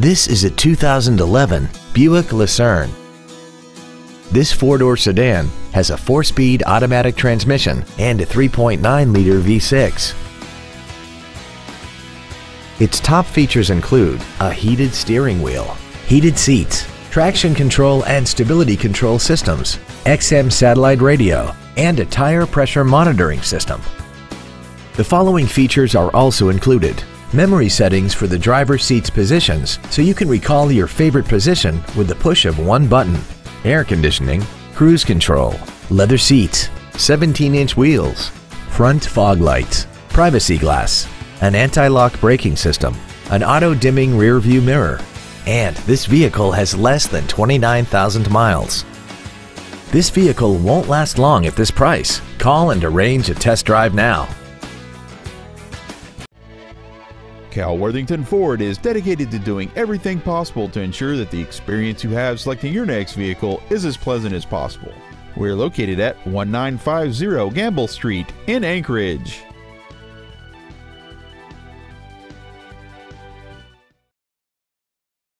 This is a 2011 Buick Lucerne. This four-door sedan has a four-speed automatic transmission and a 3.9-liter V6. Its top features include a heated steering wheel, heated seats, traction control and stability control systems, XM satellite radio, and a tire pressure monitoring system. The following features are also included. Memory settings for the driver's seat's positions so you can recall your favorite position with the push of one button. Air conditioning, cruise control, leather seats, 17-inch wheels, front fog lights, privacy glass, an anti-lock braking system, an auto-dimming rear view mirror, and this vehicle has less than 29,000 miles. This vehicle won't last long at this price. Call and arrange a test drive now. Cal Worthington Ford is dedicated to doing everything possible to ensure that the experience you have selecting your next vehicle is as pleasant as possible. We're located at 1950 Gambell Street in Anchorage.